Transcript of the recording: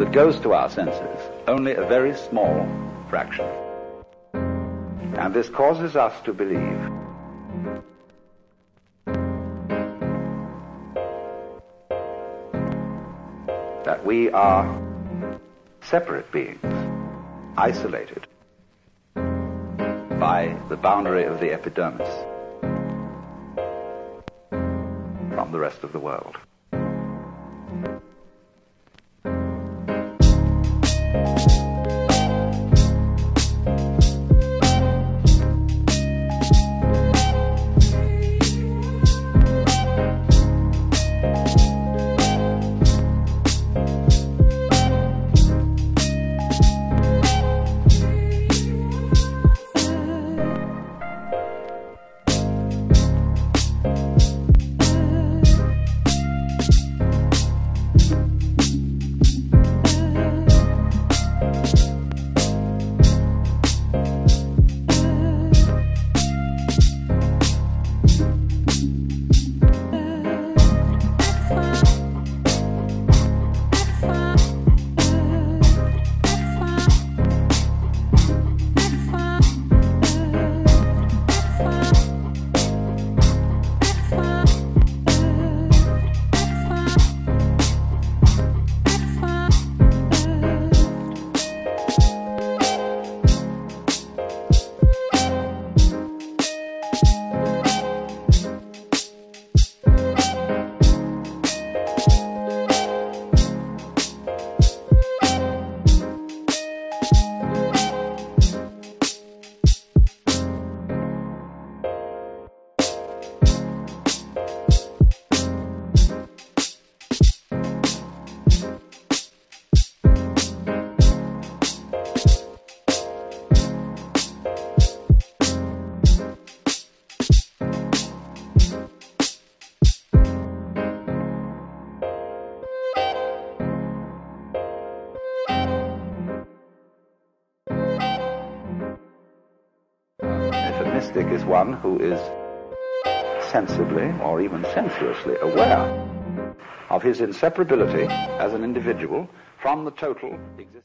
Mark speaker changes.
Speaker 1: that goes to our senses only a very small fraction. And this causes us to believe that we are separate beings, isolated by the boundary of the epidermis from the rest of the world. Is one who is sensibly or even sensuously aware of his inseparability as an individual from the total existence.